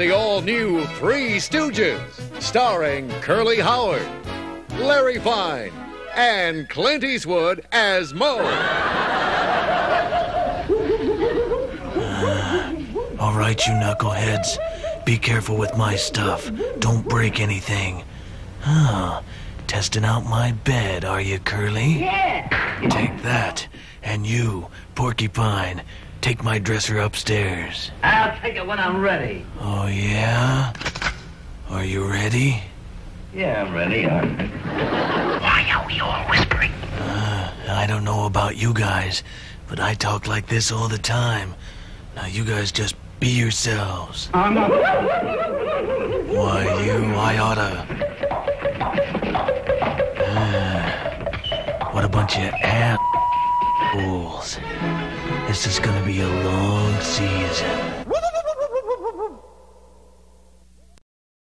the all new Three Stooges, starring Curly Howard, Larry Fine, and Clint Eastwood as Mo. All right, you knuckleheads. Be careful with my stuff. Don't break anything. Huh. Testing out my bed, are you, Curly? Yeah. Take that. And you, Porcupine, take my dresser upstairs. I'll take it when I'm ready. Oh, yeah? Are you ready? Yeah, I'm ready. Why are we all whispering? I don't know about you guys, but I talk like this all the time. Now you guys just be yourselves. I'm not. Why, you, I oughta. Ah, what a bunch of assholes. This is gonna be a long season.